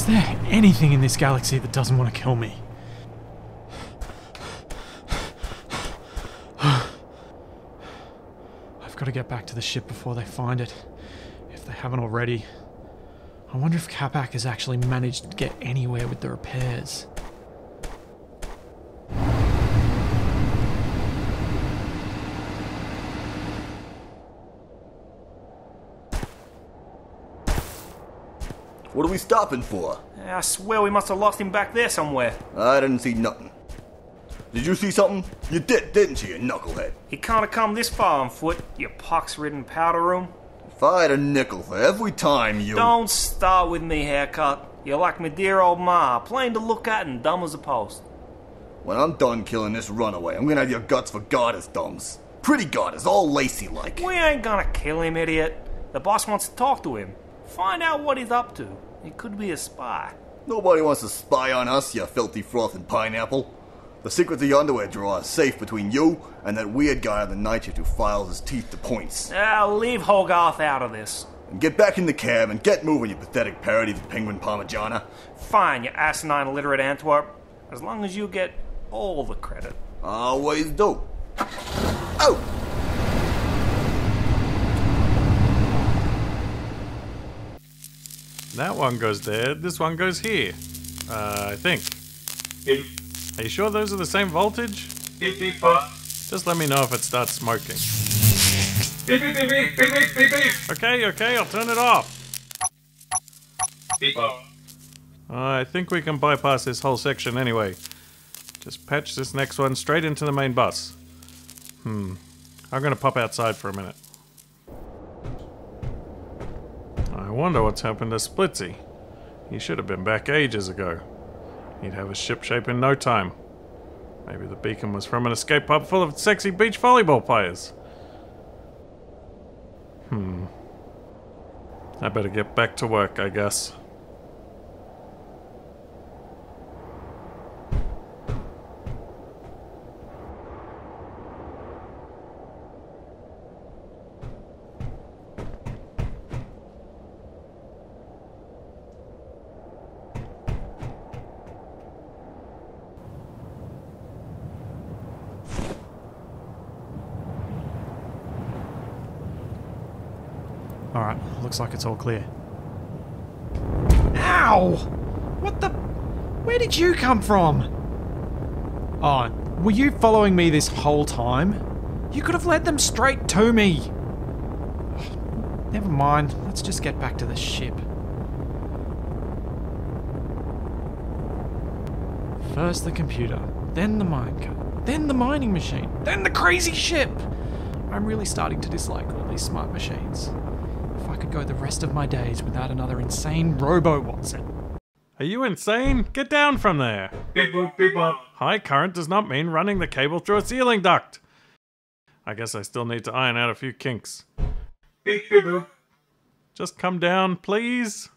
Is there anything in this galaxy that doesn't want to kill me? I've got to get back to the ship before they find it, if they haven't already. I wonder if Capac has actually managed to get anywhere with the repairs. What are we stopping for? I swear we must have lost him back there somewhere. I didn't see nothing. Did you see something? You did, didn't you, you knucklehead? He can't have come this far on foot, you pox-ridden powder room. If I had a nickel for every time you... Don't start with me, haircut. You're like my dear old ma, plain to look at and dumb as a post. When I'm done killing this runaway, I'm gonna have your guts for goddess thumbs. Pretty goddess, all lacy like. We ain't gonna kill him, idiot. The boss wants to talk to him. Find out what he's up to. He could be a spy. Nobody wants to spy on us, you filthy frothing pineapple. The secret to your underwear drawer is safe between you and that weird guy on the night shift who files his teeth to points. Ah, leave Hogarth out of this. And get back in the cab and get moving, you pathetic parody of the penguin parmigiana. Fine, you asinine illiterate Antwerp. As long as you get all the credit. Always do. Oh! That one goes there, this one goes here. Uh, I think. Are you sure those are the same voltage? Just let me know if it starts smoking. Okay, okay, I'll turn it off. I think we can bypass this whole section anyway. Just patch this next one straight into the main bus. Hmm. I'm gonna pop outside for a minute. Wonder what's happened to Splitsie. He should have been back ages ago. He'd have a ship shape in no time. Maybe the beacon was from an escape pub full of sexy beach volleyball players. Hmm. I better get back to work, I guess. Alright, looks like it's all clear. Ow! What the? Where did you come from? Oh, were you following me this whole time? You could have led them straight to me. Never mind, let's just get back to the ship. First the computer, then the minecart, then the mining machine, then the crazy ship! I'm really starting to dislike all these smart machines. If I could go the rest of my days without another insane robo Watson. Are you insane? Get down from there! High current does not mean running the cable through a ceiling duct. I guess I still need to iron out a few kinks. Just come down, please.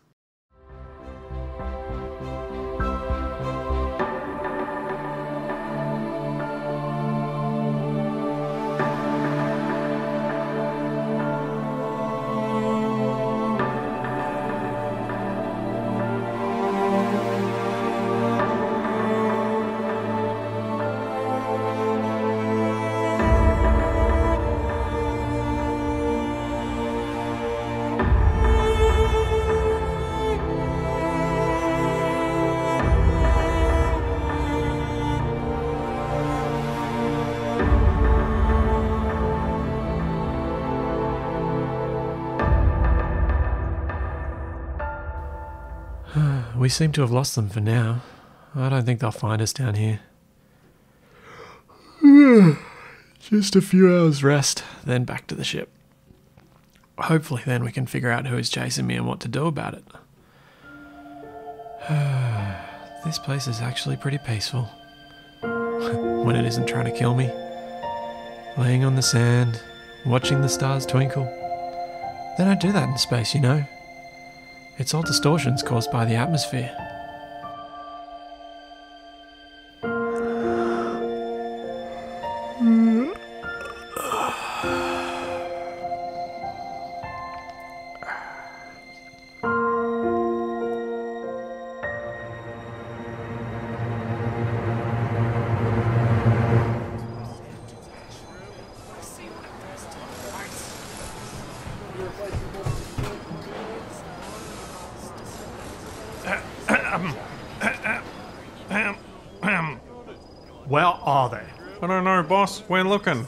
We seem to have lost them for now. I don't think they'll find us down here. Just a few hours rest, then back to the ship. Hopefully, then we can figure out who is chasing me and what to do about it. this place is actually pretty peaceful. when it isn't trying to kill me. Laying on the sand, watching the stars twinkle. They don't do that in space, you know. It's all distortions caused by the atmosphere. Where are they? I don't know, boss. We're looking.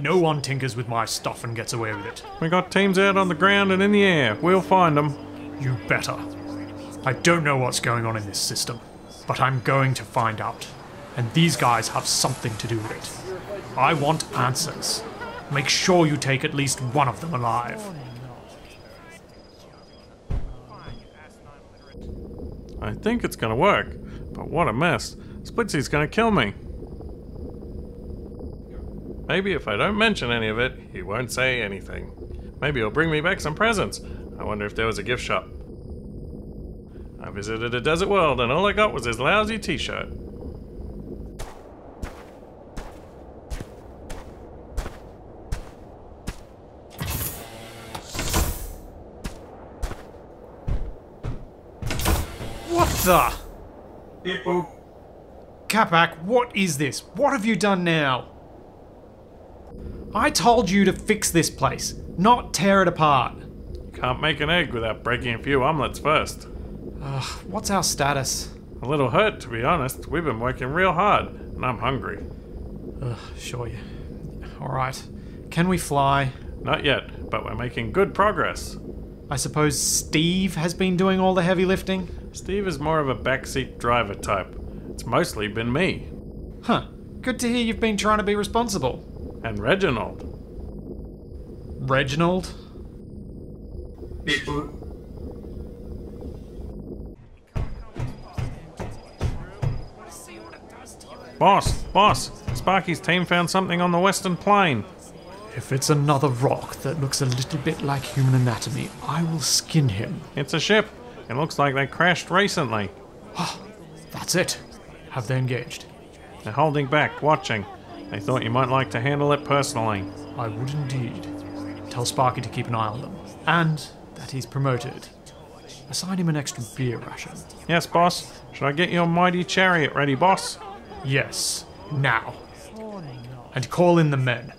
No one tinkers with my stuff and gets away with it. We got teams out on the ground and in the air. We'll find them. You better. I don't know what's going on in this system, but I'm going to find out. And these guys have something to do with it. I want answers. Make sure you take at least one of them alive. I think it's gonna work, but what a mess. Splitsie's gonna kill me. Maybe if I don't mention any of it, he won't say anything. Maybe he'll bring me back some presents. I wonder if there was a gift shop. I visited a desert world and all I got was his lousy t shirt. What the? Capac, what is this? What have you done now? I told you to fix this place, not tear it apart. You can't make an egg without breaking a few omelets first. Ugh, What's our status? A little hurt, to be honest. We've been working real hard, and I'm hungry. Ugh, Sure, yeah. Alright. Can we fly? Not yet, but we're making good progress. I suppose Steve has been doing all the heavy lifting? Steve is more of a backseat driver type. It's mostly been me. Huh. Good to hear you've been trying to be responsible. And Reginald. Reginald? Boss, boss, Sparky's team found something on the western plain. If it's another rock that looks a little bit like human anatomy, I will skin him. It's a ship. It looks like they crashed recently. Ah, that's it. Have they engaged? They're holding back, watching. They thought you might like to handle it personally. I would indeed. Tell Sparky to keep an eye on them. And that he's promoted. Assign him an extra beer ration. Yes, boss. Should I get your mighty chariot ready, boss? Yes, now. And call in the men.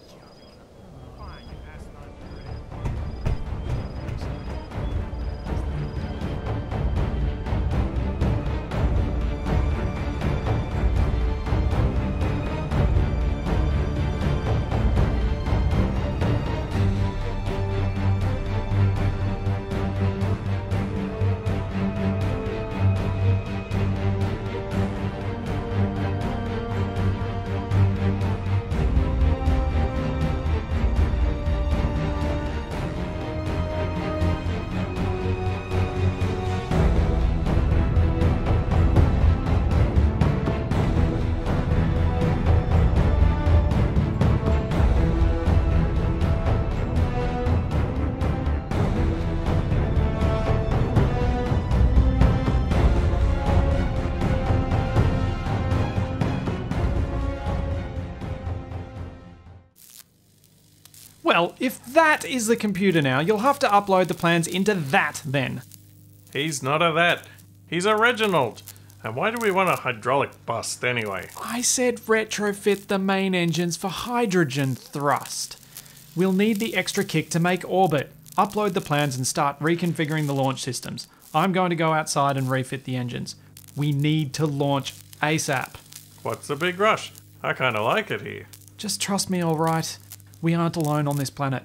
Well, if that is the computer now, you'll have to upload the plans into that then. He's not a that. He's a Reginald. And why do we want a hydraulic bust anyway? I said retrofit the main engines for hydrogen thrust. We'll need the extra kick to make orbit. Upload the plans and start reconfiguring the launch systems. I'm going to go outside and refit the engines. We need to launch ASAP. What's the big rush? I kinda like it here. Just trust me, alright? We aren't alone on this planet.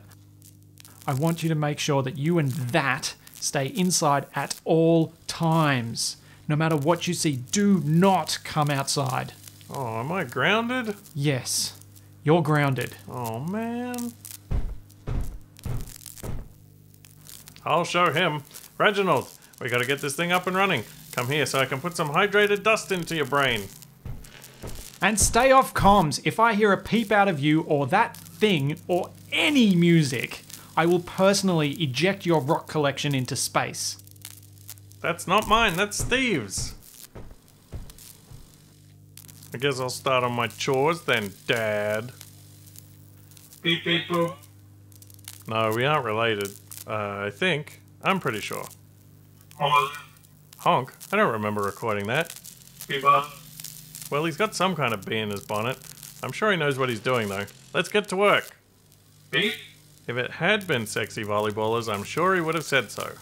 I want you to make sure that you and that stay inside at all times. No matter what you see, do not come outside. Oh, am I grounded? Yes, you're grounded. Oh man. I'll show him. Reginald, we gotta get this thing up and running. Come here so I can put some hydrated dust into your brain. And stay off comms. If I hear a peep out of you or that thing or any music, I will personally eject your rock collection into space. That's not mine, that's Steve's. I guess I'll start on my chores then, Dad. Beep beep boop. No, we aren't related. Uh, I think. I'm pretty sure. Honk. Honk? I don't remember recording that. Beep up. Well, he's got some kind of bee in his bonnet. I'm sure he knows what he's doing, though. Let's get to work. If it had been sexy volleyballers, I'm sure he would have said so.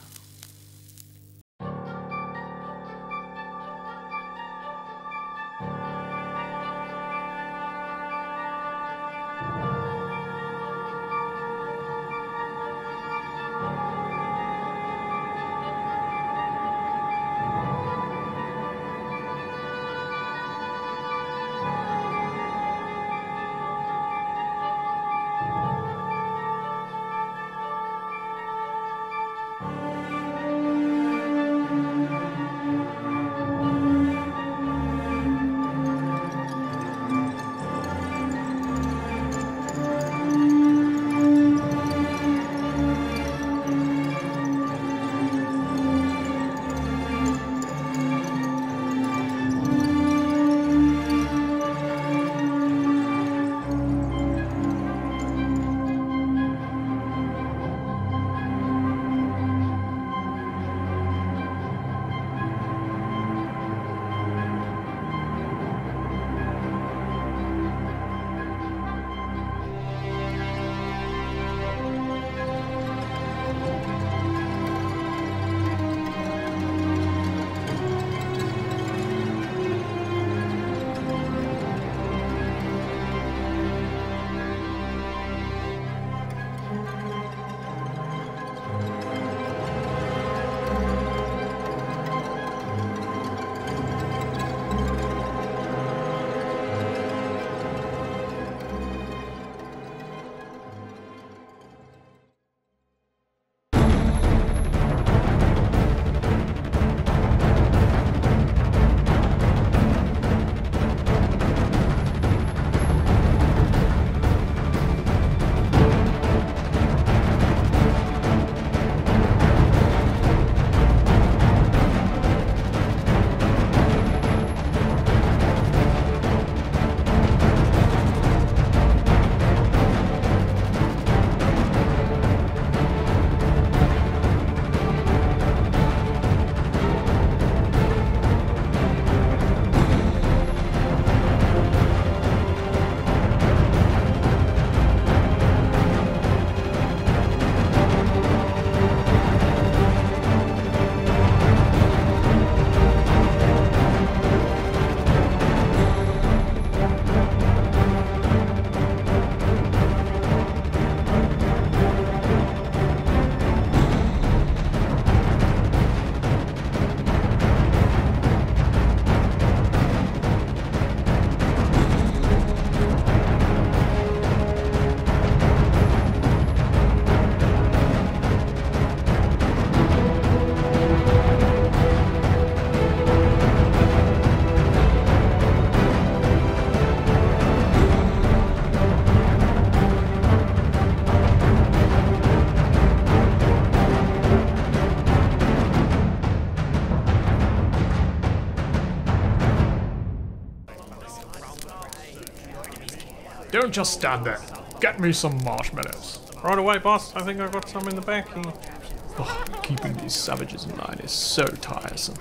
Don't just stand there. Get me some marshmallows. Right away, boss. I think I've got some in the back here. Oh, keeping these savages in line is so tiresome.